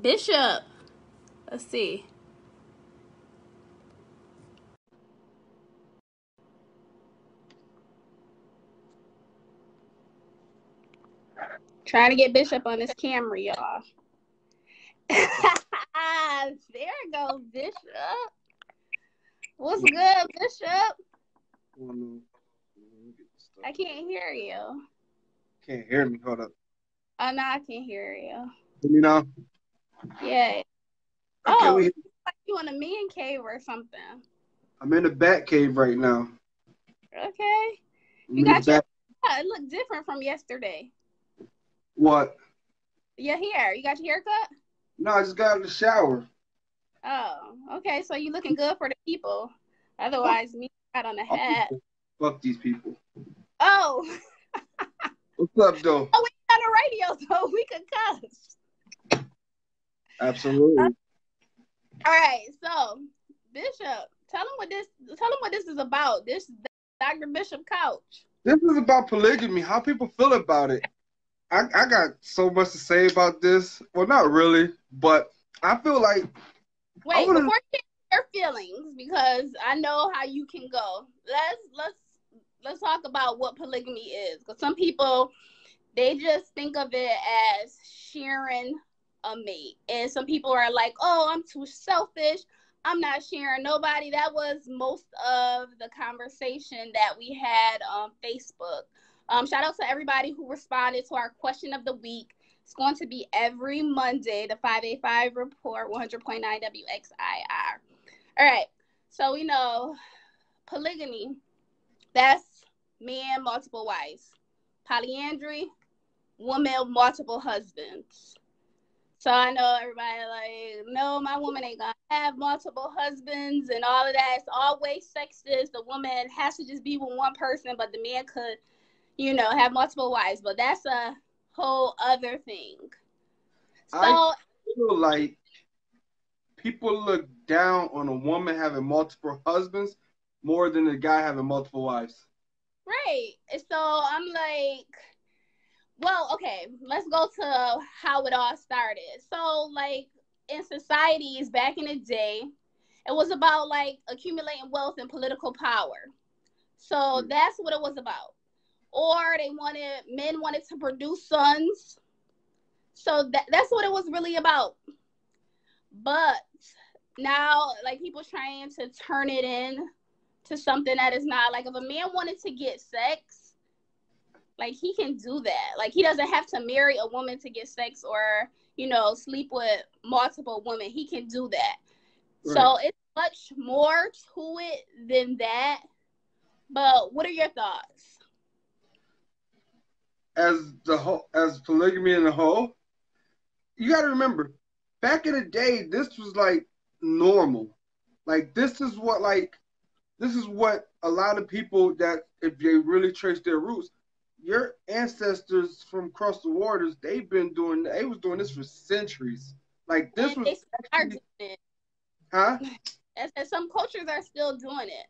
Bishop. Let's see. Trying to get Bishop on his camera, y'all. there goes Bishop. What's good, Bishop? I can't hear you. Can't hear me. Hold up. Oh no, I can't hear you. You know? Yeah. Okay, oh, we- like you in a man cave or something. I'm in the bat cave right now. Okay. I'm You got your yeah, it looked different from yesterday. what? Your hair. You got your haircut? No, I just got out of the shower. Oh, okay. So you looking good for the people. Otherwise, me got on the hat. Fuck these people. Oh, What's up, though? oh, we on the radio, so we could cuss. Absolutely. All right. So, Bishop, tell them what this. Tell them what this is about. This Dr. Bishop Couch. This is about polygamy. How people feel about it. I, I got so much to say about this. Well, not really, but I feel like Wait, wanna- before you get your feelings, because I know how you can go. Let's let's let's talk about what polygamy is. Because some people they just think of it as sharing a mate, and some people are like, "Oh, I'm too selfish. I'm not sharing nobody." That was most of the conversation that we had on Facebook. Um, shout out to everybody who responded to our question of the week. It's going to be every Monday, the 585 report, 100.9 WXIR. All right. So we know polygamy, that's man, multiple wives. Polyandry, woman, multiple husbands. So I know everybody like, no, my woman ain't gonna have multiple husbands and all of that. It's always sexist. The woman has to just be with one person, but the man could, you know, have multiple wives. But that's a whole other thing. So I- feel like people look down on a woman having multiple husbands more than a guy having multiple wives. Right. So I'm like, well, okay, let's go to how it all started. So, like, in societies back in the day, it was about like accumulating wealth and political power. So Mm. that's what it was about. Or they wanted, men wanted to produce sons. So that, that's what it was really about. But now, like, people trying to turn it in to something that is not like if a man wanted to get sex, like he can do that. Like he doesn't have to marry a woman to get sex or you know sleep with multiple women. He can do that. So it's much more to it than that. But what are your thoughts? as the whole as polygamy in the whole, you got to remember, back in the day, this was like normal. Like this is what like this is what a lot of people that if they really trace their roots, your ancestors from across the waters, they've been doing they was doing this for centuries. Like this And was they are doing it. huh? And some cultures are still doing it.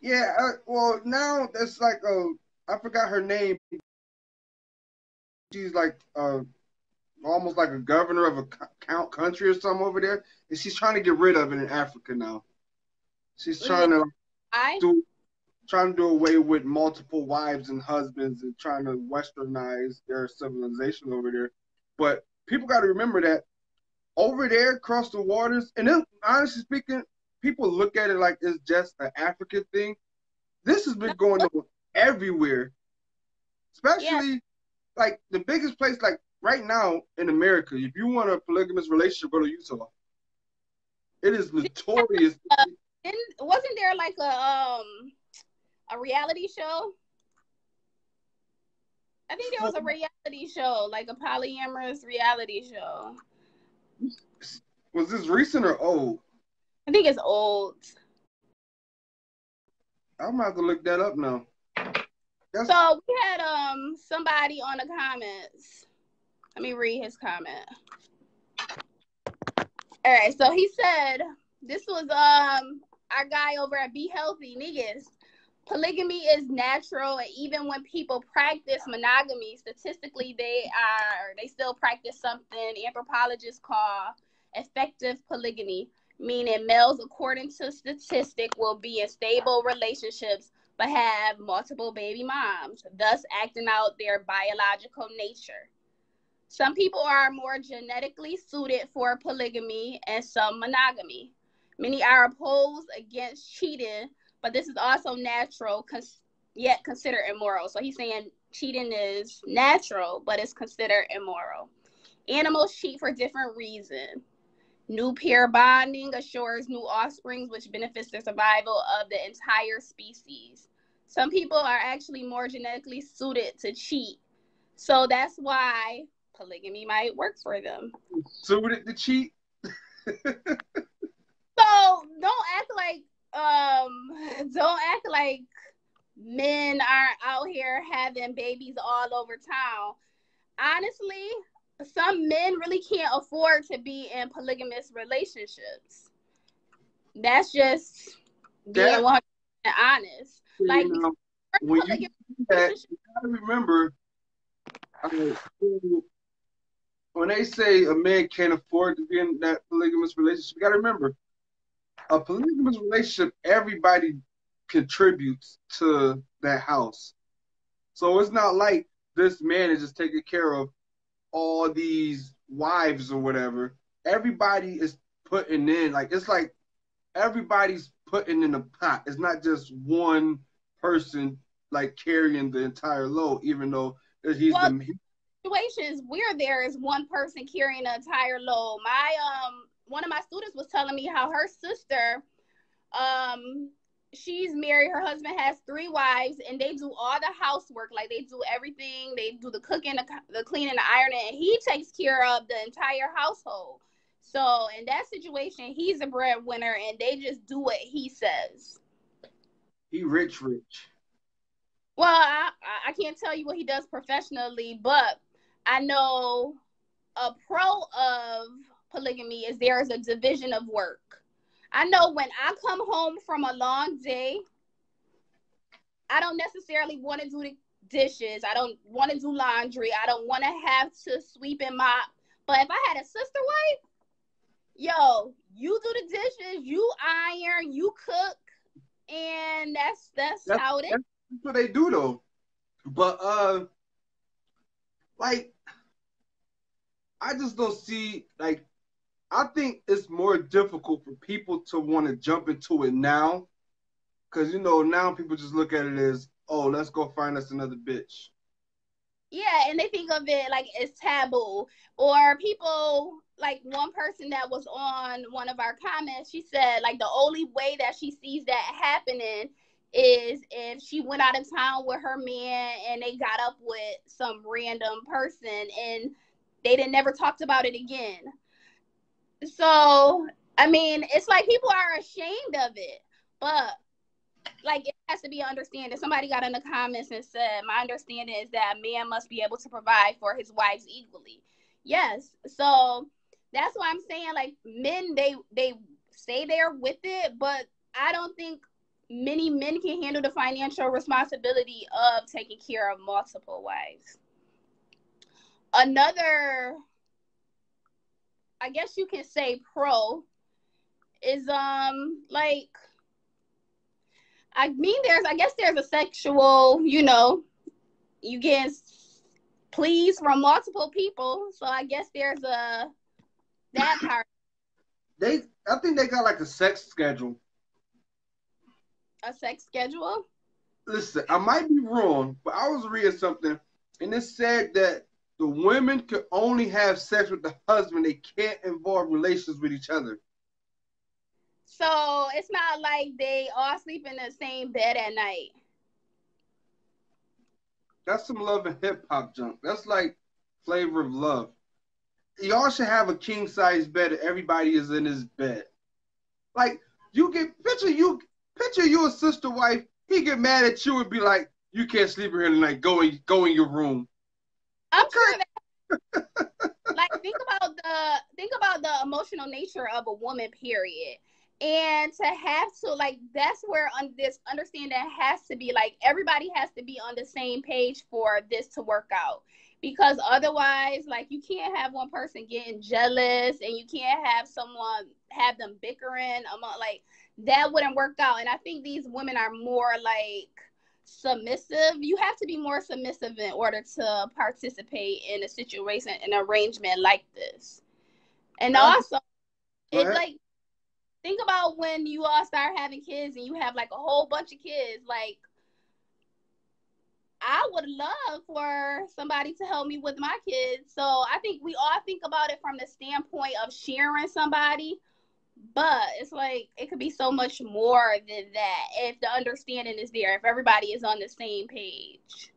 Yeah, uh, well now that's like a I forgot her name. She's like uh almost like a governor of a count country or something over there, and she's trying to get rid of it in Africa now. She's trying to I do trying to do away with multiple wives and husbands and trying to westernize their civilization over there. But people got to remember that over there across the waters, and then honestly speaking, people look at it like it's just an African thing. This has been going on everywhere, especially like the biggest place, like right now in America. If you want a polygamous relationship, go to Utah. It is notorious. didn't wasn't there like a um a reality show? I think there was a reality show, like a polyamorous reality show. Was this recent or old? I think it's old. I'm gonna have to look that up now. That's So we had um somebody on the comments. Let me read his comment. All right, so he said this was um our guy over at Be Healthy Niggas. Polygamy is natural and even when people practice monogamy statistically they are they still practice something anthropologists call effective polygamy meaning males according to statistic will be in stable relationships but have multiple baby moms thus acting out their biological nature. Some people are more genetically suited for polygamy and some monogamy. Many are opposed against cheating but this is also natural, cons- yet considered immoral. So he's saying cheating is natural, but it's considered immoral. Animals cheat for different reasons. New pair bonding assures new offsprings, which benefits the survival of the entire species. Some people are actually more genetically suited to cheat. So that's why polygamy might work for them. Suited to cheat? so don't act like um don't act like men are out here having babies all over town. Honestly, some men really can't afford to be in polygamous relationships. That's just being one honest. Like you know, when you that, you gotta remember uh, when they say a man can't afford to be in that polygamous relationship, you gotta remember a polygamous relationship, everybody contributes to that house. So it's not like this man is just taking care of all these wives or whatever. Everybody is putting in, like, it's like everybody's putting in a pot. It's not just one person, like, carrying the entire load, even though he's well, the. Situations where there is one person carrying the entire load. My um one of my students was telling me how her sister, um, she's married. Her husband has three wives, and they do all the housework. Like they do everything. They do the cooking, the, the cleaning, the ironing, and he takes care of the entire household. So in that situation, he's a breadwinner, and they just do what he says. He rich, rich. Well, I I can't tell you what he does professionally, but I know a pro of polygamy is there is a division of work. I know when I come home from a long day, I don't necessarily want to do the dishes. I don't want to do laundry. I don't want to have to sweep and mop. But if I had a sister wife, yo, you do the dishes, you iron, you cook, and that's that's, that's how it is. That's what they do though. But uh like I just don't see like I think it's more difficult for people to want to jump into it now, because you know now people just look at it as, oh, let's go find us another bitch. Yeah, and they think of it like it's taboo, or people like one person that was on one of our comments. She said like the only way that she sees that happening is if she went out of town with her man and they got up with some random person and they didn't never talked about it again so I mean, it's like people are ashamed of it, but like it has to be understanding. Somebody got in the comments and said, "My understanding is that a man must be able to provide for his wives equally." Yes, so that's why I'm saying like men they they stay there with it, but I don't think many men can handle the financial responsibility of taking care of multiple wives. Another I guess you can say pro is um like I mean there's I guess there's a sexual, you know, you get pleased from multiple people. So I guess there's a that part. They I think they got like a sex schedule. A sex schedule? Listen, I might be wrong, but I was reading something and it said that the women can only have sex with the husband. They can't involve relations with each other. So it's not like they all sleep in the same bed at night. That's some love and hip hop junk. That's like flavor of love. Y'all should have a king size bed. Everybody is in his bed. Like you get picture you picture you a sister wife. He get mad at you and be like, "You can't sleep here tonight. Go in go in your room." I'm sure that like think about the think about the emotional nature of a woman, period. and to have to like that's where un- this understanding has to be like everybody has to be on the same page for this to work out. Because otherwise like you can't have one person getting jealous and you can't have someone have them bickering among like that wouldn't work out. And i think these women are more like submissive you have to be more submissive in order to participate in a situation an arrangement like this. And also it like think about when you all start having kids and you have like a whole bunch of kids like I would love for somebody to help me with my kids. So I think we all think about it from the standpoint of sharing somebody, but it's like it could be so much more than that if the understanding is there, if everybody is on the same page.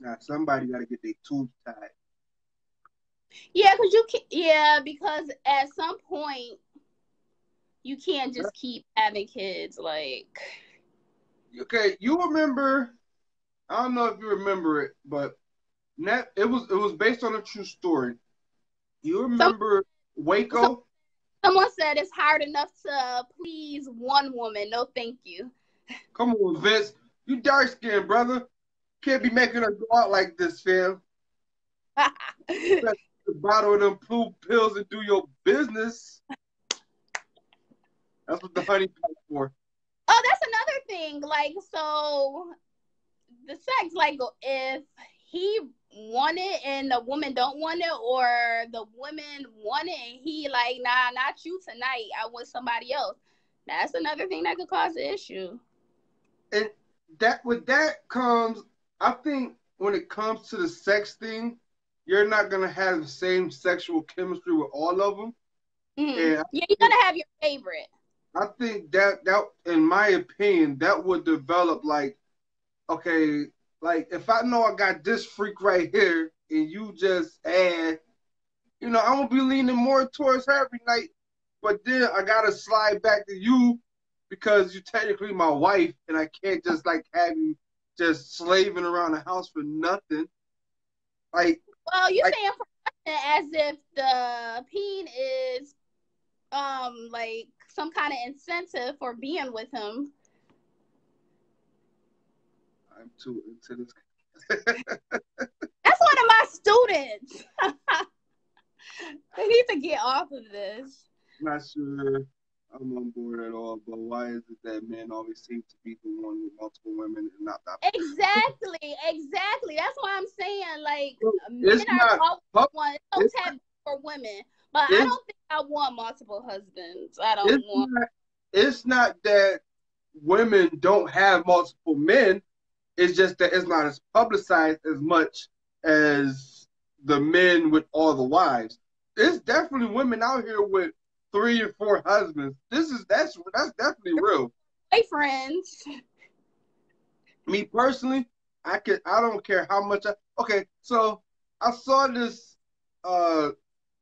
Now somebody got to get their tubes tied. Yeah, cause you can. Yeah, because at some point you can't just keep having kids. Like, okay, you remember? I don't know if you remember it, but net it was it was based on a true story. You remember Waco? Someone said it's hard enough to please one woman. No, thank you. Come on, Vince. You dark skinned brother. Can't be making us go out like this, fam. bottle of them blue pills and do your business. That's what the honey for. Oh, that's another thing. Like, so the sex, like, if he want it and the woman don't want it, or the woman want it and he like, nah, not you tonight. I want somebody else. That's another thing that could cause an issue. And that with that comes, I think when it comes to the sex thing, you're not gonna have the same sexual chemistry with all of them. Mm-hmm. yeah, you're gonna have your favorite. I think that that, in my opinion, that would develop like, okay, like if I know I got this freak right here, and you just add, you know, I'm gonna be leaning more towards her every night, but then I gotta slide back to you because you're technically my wife, and I can't just like have you just slaving around the house for nothing. Like, well, you're like, saying as if the peen is um like some kind of incentive for being with him. I'm too into this. That's one of my students. they need to get off of this. Not sure I'm on board at all, but why is it that men always seem to be the one with multiple women and not that? Exactly, exactly. That's why I'm saying like it's men not, are always one. It's so taboo for women. But I don't think I want multiple husbands. I don't it's want. Not, it's not that women don't have multiple men. It's just that it's not as publicized as much as the men with all the wives. There's definitely women out here with three or four husbands. This is that's that's definitely real. Hey friends. Me personally, I could I don't care how much I okay, so I saw this uh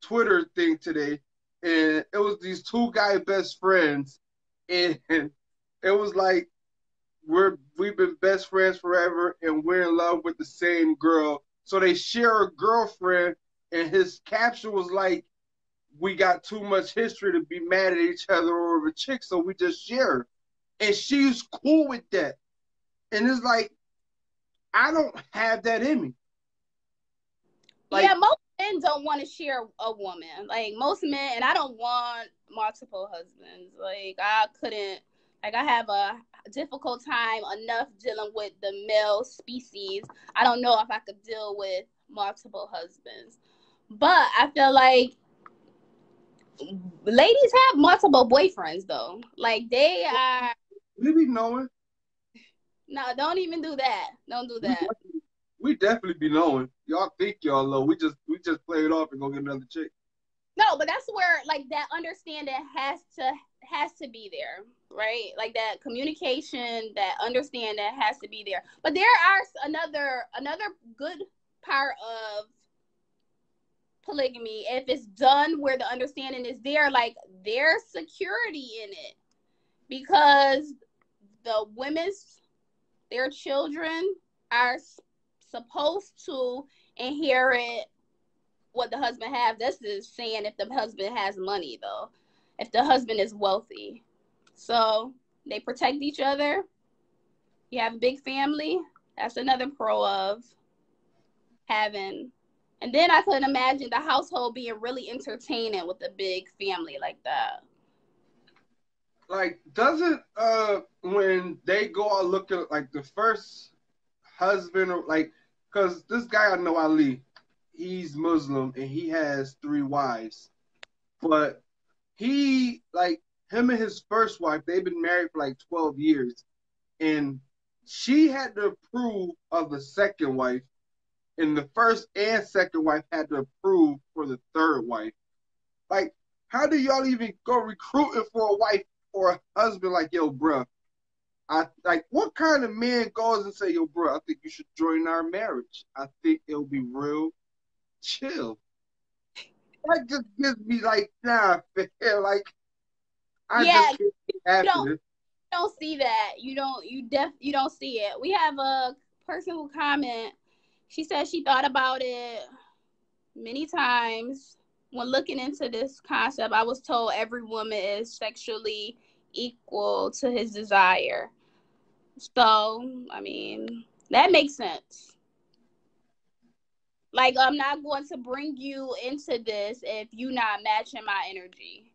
Twitter thing today, and it was these two guy best friends, and it was like we're we've been best friends forever, and we're in love with the same girl. So they share a girlfriend, and his caption was like, "We got too much history to be mad at each other over a chick, so we just share." And she's cool with that, and it's like, I don't have that in me. Like, yeah, most men don't want to share a woman. Like most men, and I don't want multiple husbands. Like I couldn't. Like I have a difficult time enough dealing with the male species. I don't know if I could deal with multiple husbands. But I feel like ladies have multiple boyfriends though. Like they are. We be knowing. No, don't even do that. Don't do that we definitely be knowing. Y'all think y'all know. We just we just play it off and go get another chick. No, but that's where like that understanding has to has to be there, right? Like that communication, that understanding that has to be there. But there are another another good part of polygamy if it's done where the understanding is there like there's security in it because the women's their children are supposed to inherit what the husband have. This is saying if the husband has money though. If the husband is wealthy. So they protect each other. You have a big family. That's another pro of having. And then I couldn't imagine the household being really entertaining with a big family like that. Like, doesn't uh when they go out looking like the first husband like, cause this guy I know Ali, he's Muslim and he has three wives, but he like him and his first wife they've been married for like twelve years, and she had to approve of the second wife, and the first and second wife had to approve for the third wife. Like, how do y'all even go recruiting for a wife or a husband like yo, bruh? I like what kind of man goes and say, yo, bro, I think you should join our marriage. I think it'll be real chill. That just gives me like, nah, fair. Like, I Yeah, just can't don't- don't see that. You don't you def you don't see it. We have a person who comment. She said she thought about it many times. When looking into this concept, I was told every woman is sexually equal to his desire. So, I mean, that makes sense. Like, I'm not going to bring you into this if you not matching my energy.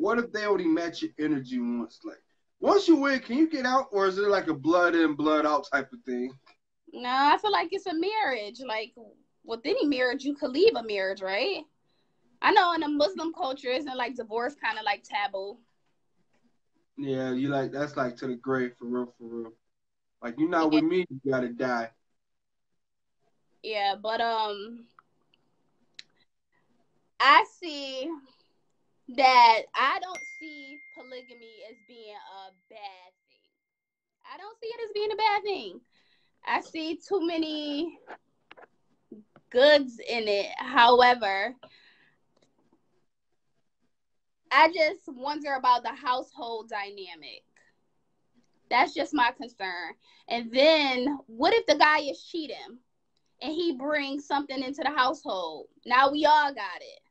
What if they already match your energy once? Like, once you win, can you get out, or is it like a blood in, blood out type of thing? No, I feel like it's a marriage. Like with any marriage, you could leave a marriage, right? I know in a Muslim culture, isn't like divorce kind of like taboo. Yeah, you like that's like to the grave for real, for real. Like you're not with me, you gotta die. Yeah, but um, I see that I don't see polygamy as being a bad thing. I don't see it as being a bad thing. I see too many goods in it. However, I just wonder about the household dynamic. That's just my concern. And then what if the guy is cheating and he brings something into the household? Now we all got it.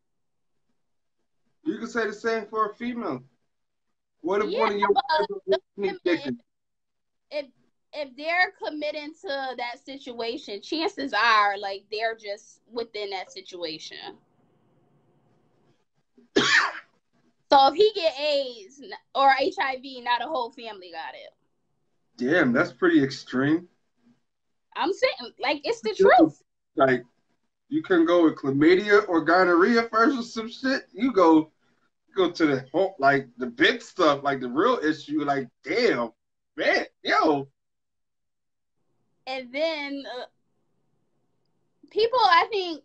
You can say the same for a female. What if Yeah, one of your but wives the sneak women- if if they're committing to that situation, chances are like they're just within that situation. so if he get AIDS or HIV, not a whole family got it. Damn, that's pretty extreme. I'm saying like it's the truth. Like, you couldn't go with chlamydia or gonorrhea first or some shit. You go, go to the whole, like the big stuff, like the real issue. Like, damn, man, yo, And then uh, people, I think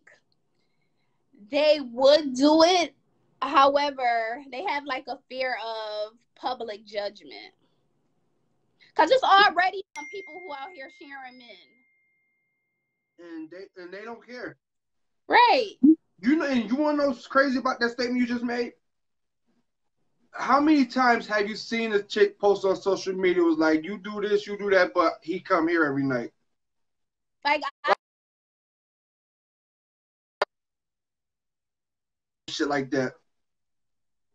they would do it. However, they have like a fear of public judgment. Cause it's already some people who out here sharing men. and they and they don't care. Right. You know, and you want to know what's crazy about that statement you just made? How many times have you seen a chick post on social media was like, "You do this, you do that," but he come here every night? Like I, Shit like that.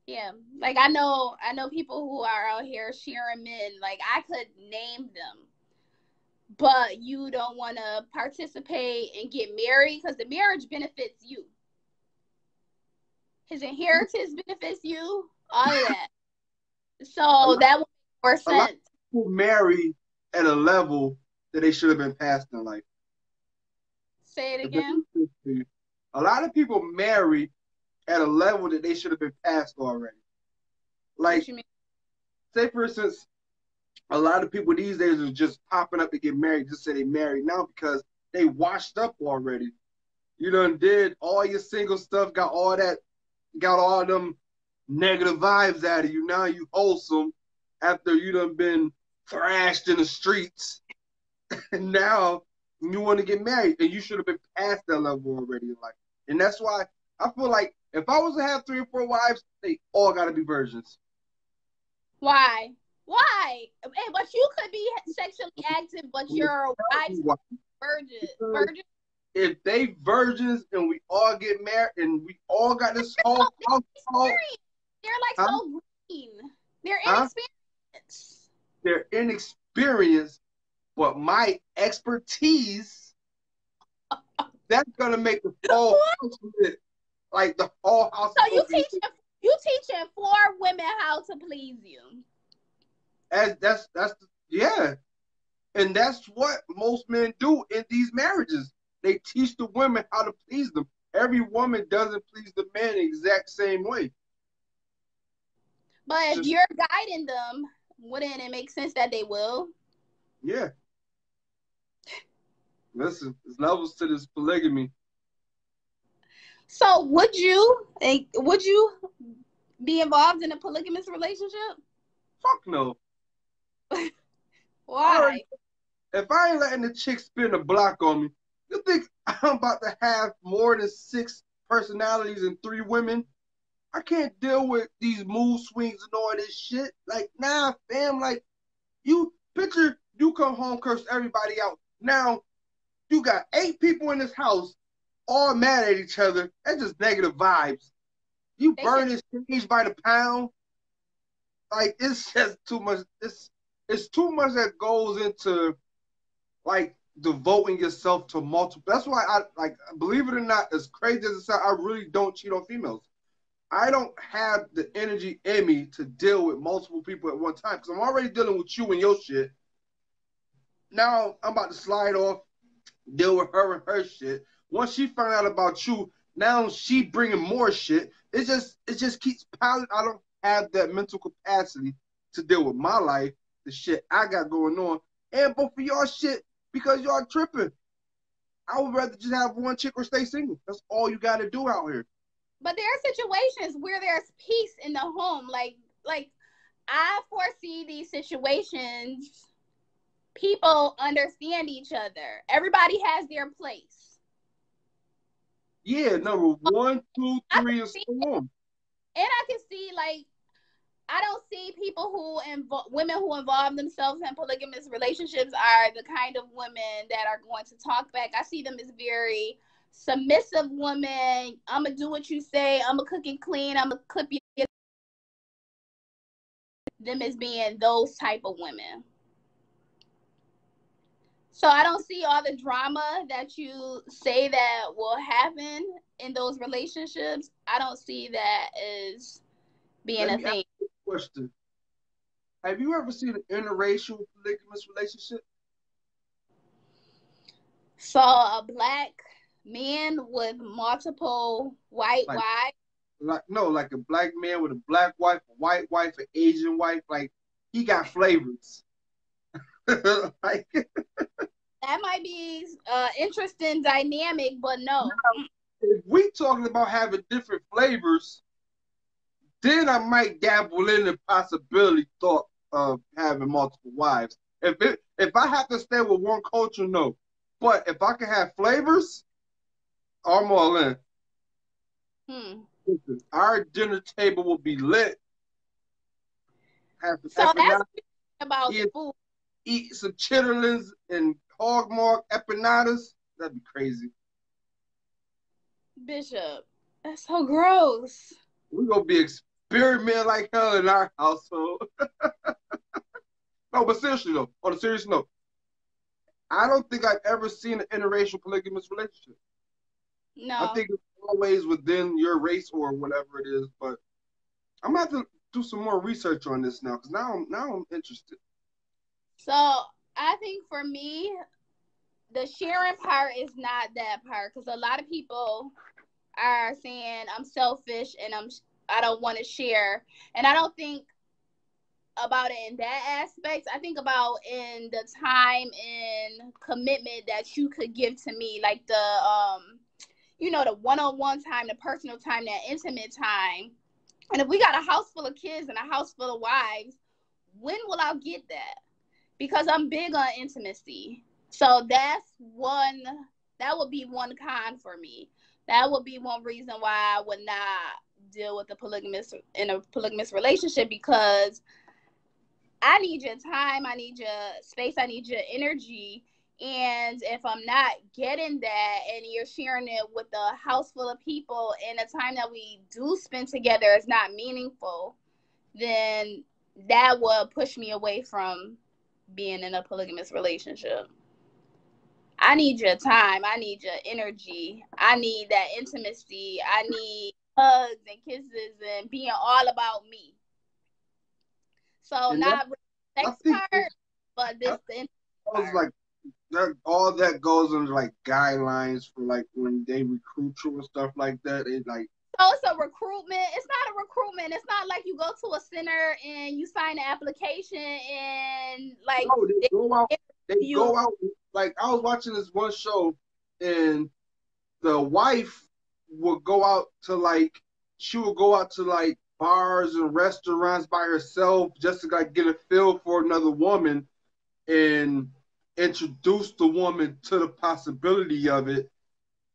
yeah. Like I know I know people who are out here sharing men. Like I could name them. But you don't want to participate and get married because the marriage benefits you. His inheritance benefits you. All of that. So that would make more lot- sense. Who marry at a level that they should have been past in life. Say it again. A lot of people marry at a level that they should have been past already. Like, What you mean? say for instance, a lot of people these days are just popping up to get married, just say they married now because they washed up already. You done did all your single stuff, got all that, got all them negative vibes out of you. Now you wholesome after you done been thrashed in the streets. and now you want to get married, and you should have been past that level already in life. And that's why I feel like if I was to have three or four wives, they all got to be virgins. Why? Why? Hey, but you could be sexually active, but you're a wife virgin. Uh, virgin. If they virgins and we all get married and we all got this whole household, They're like so green. They're inexperienced. Huh? They're inexperienced, but my expertise that's gonna make the whole house like the whole house. So you teaching you teaching four women how to please you. As that's that's yeah, and that's what most men do in these marriages. They teach the women how to please them. Every woman doesn't please the man the exact same way. But if Just, you're guiding them, wouldn't it make sense that they will? Yeah. Listen, there's levels to this polygamy. So would you eh, would you be involved in a polygamous relationship? Fuck no. Why? If I ain't letting the chick spin a block on me, you think I'm about to have more than six personalities and three women? I can't deal with these mood swings and all this shit. Like, nah, fam, like, you picture you come home, curse everybody out. Now, you got eight people in this house all mad at each other. That's just negative vibes. You burn this stage by the pound. Like, it's just too much. It's, it's too much that goes into, like, devoting yourself to multiple. That's why I like, believe it or not, as crazy as it sounds, I really don't cheat on females. I don't have the energy in me to deal with multiple people at one time because I'm already dealing with you and your shit. Now I'm about to slide off, deal with her and her shit. Once she found out about you, now she bringing more shit. It just it just keeps piling. I don't have that mental capacity to deal with my life, the shit I got going on, and both of y'all shit because y'all tripping. I would rather just have one chick or stay single. That's all you got to do out here. But there are situations where there's peace in the home. Like, like I foresee these situations. People understand each other. Everybody has their place. Yeah, number one, two, three, and so on. And I can see like I don't see people who involve women who involve themselves in polygamous relationships are the kind of women that are going to talk back. I see them as very submissive women. I'm gonna do what you say. I'm gonna cook and clean. I'm gonna clip you. Them as being those type of women. So I don't see all the drama that you say that will happen in those relationships. I don't see that as being Let a thing question. Have you ever seen an interracial polygamous relationship? Saw a black man with multiple white like, wives. Like no, like a black man with a black wife, a white wife, an Asian wife. Like he got flavors. like that might be uh interesting dynamic, but no. If we talking about having different flavors, then I might dabble in the possibility thought of having multiple wives. If it if I have to stay with one culture, no. But if I can have flavors, I'm all in. Hmm. Listen, our dinner table will be lit. Have so that's about eat, food. Eat some chitterlings and hog mark empanadas. That'd be crazy. Bishop, that's so gross. We're gonna be men like hell in our household. no, but seriously though, on a serious note, I don't think I've ever seen an interracial polygamous relationship. No. I think it's always within your race or whatever it is, but I'm gonna have to do some more research on this now because now I'm now I'm interested. So I think for me, the sharing part is not that part because a lot of people are saying I'm selfish and I'm I don't want to share. And I don't think about it in that aspect. I think about in the time and commitment that you could give to me, like the um, you know, the one-on-one time, the personal time, that intimate time. And if we got a house full of kids and a house full of wives, when will I get that? Because I'm big on intimacy. So that's one that would be one con for me. That would be one reason why I would not deal with a polygamous in a polygamous relationship because I need your time, I need your space, I need your energy. And if I'm not getting that and you're sharing it with a house full of people and the time that we do spend together is not meaningful, then that would push me away from being in a polygamous relationship. I need your time. I need your energy. I need that intimacy. I need hugs and kisses and being all about me. So and not that, sex part, but this the was like that all that goes under like guidelines for like when they recruit you and stuff like that. It like so it's a recruitment. It's not a recruitment. It's not like you go to a center and you sign an application and like no, they, they go out. They you. go out. Like I was watching this one show, and the wife would go out to like she would go out to like bars and restaurants by herself just to like get a feel for another woman and introduce the woman to the possibility of it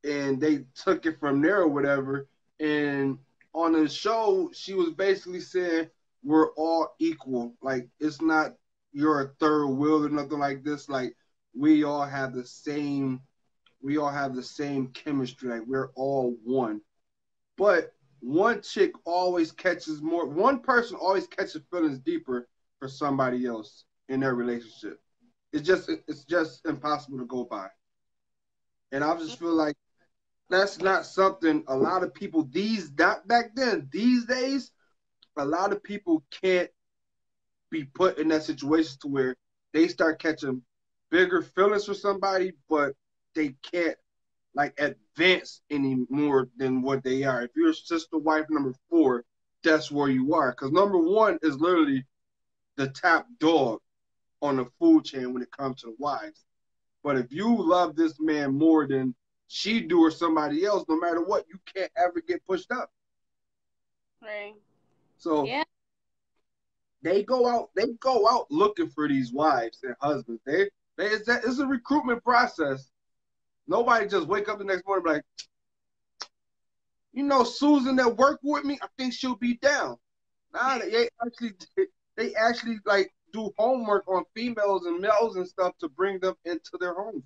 and they took it from there or whatever and on the show, she was basically saying we're all equal. Like it's not you're a third wheel or nothing like this. Like we all have the same, we all have the same chemistry. Like we're all one. But one chick always catches more. One person always catches feelings deeper for somebody else in their relationship. It's just it's just impossible to go by. And I just feel like that's not something a lot of people these not back then these days a lot of people can't be put in that situation to where they start catching bigger feelings for somebody but they can't like advance any more than what they are if you're sister wife number four that's where you are because number one is literally the top dog on the food chain when it comes to the wives but if you love this man more than she do or somebody else, no matter what, you can't ever get pushed up. Right. So yeah. they go out, they go out looking for these wives and husbands. They, they it's, a, it's a recruitment process. Nobody just wake up the next morning like, you know, Susan that worked with me, I think she'll be down. Nah, they actually they actually like do homework on females and males and stuff to bring them into their homes.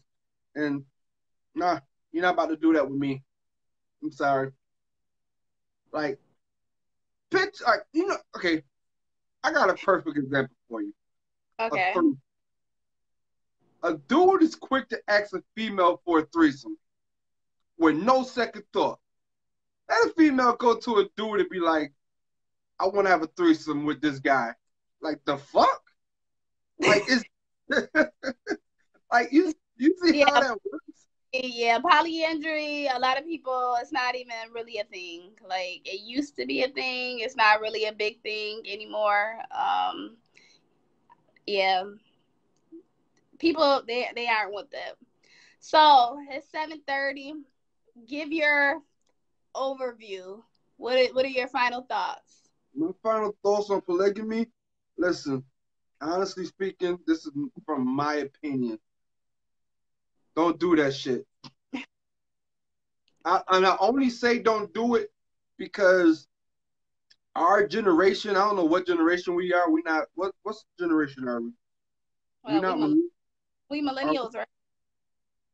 And nah, you're not about to do that with me. I'm sorry. Like, pitch, like, you know, okay. I got a perfect example for you. Okay. A, a dude is quick to ask a female for a threesome with no second thought. Let a female go to a dude and be like, I want to have a threesome with this guy. Like, the fuck? Like, it's. like, you, you see yeah. how that works? Yeah, polyandry, a lot of people, it's not even really a thing. Like it used to be a thing. It's not really a big thing anymore. Um yeah. People they they aren't with it. So it's seven thirty. Give your overview. What are, what are your final thoughts? My final thoughts on polygamy. Listen, honestly speaking, this is from my opinion. Don't do that shit. I, and I only say don't do it because our generation, I don't know what generation we are. We not what what's generation are we? Well, we not we, we millennials, right?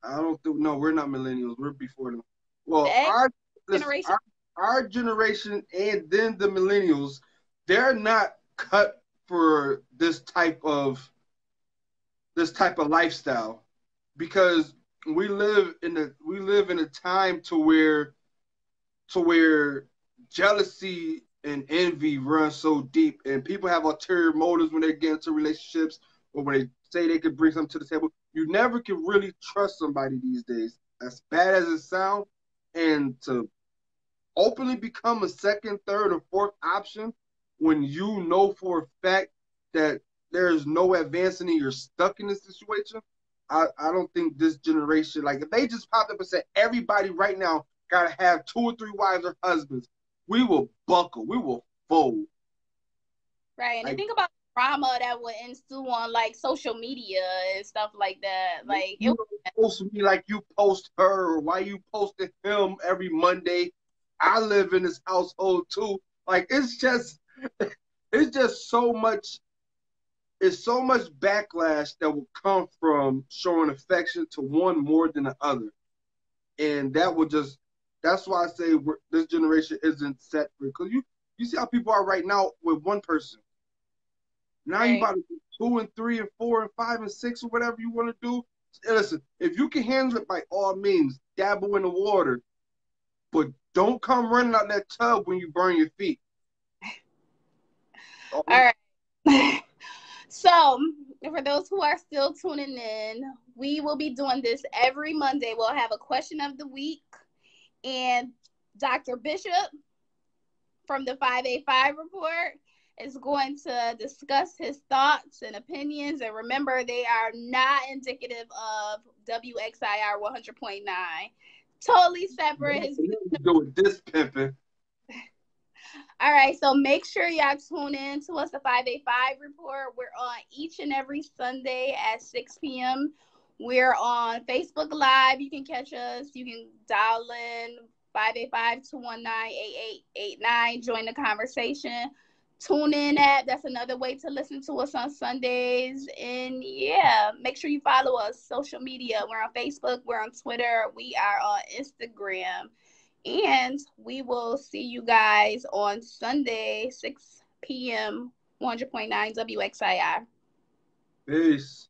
I don't think no, we're not millennials. We're before them. Well, our generation, our, our generation, and then the millennials, they're not cut for this type of this type of lifestyle because we live in a we live in a time to where to where jealousy and envy run so deep and people have ulterior motives when they get into relationships or when they say they could bring something to the table you never can really trust somebody these days as bad as it sounds and to openly become a second third or fourth option when you know for a fact that there's no advancing and you're stuck in this situation I, I don't think this generation, like if they just popped up and said everybody right now gotta have two or three wives or husbands, we will buckle, we will fold. Right, and like, think about drama that would ensue on like social media and stuff like that. Like you it supposed to be like you post her why you posting him every Monday. I live in this household too. Like it's just it's just so much it's so much backlash that will come from showing affection to one more than the other, and that will just that's why I say this generation isn't set for because you You see how people are right now with one person. Now right. you about to do two and three and four and five and six or whatever you want to do. Listen, if you can handle it by all means, dabble in the water, but don't come running out that tub when you burn your feet. All right. so, for those who are still tuning in, we will be doing this every Monday. We'll have a question of the week, and Dr. Bishop from the 585 report is going to discuss his thoughts and opinions. And remember, they are not indicative of WXIR 100.9. Totally separate. doing this pimping. All right, so make sure y'all tune in to us, the 585 report. We're on each and every Sunday at 6 p.m. We're on Facebook Live. You can catch us. You can dial in 585-219-8889. Join the conversation. Tune in at that's another way to listen to us on Sundays. And yeah, make sure you follow us social media. We're on Facebook, we're on Twitter, we are on Instagram. And we will see you guys on Sunday, 6 p.m., 100.9 WXIR. Peace.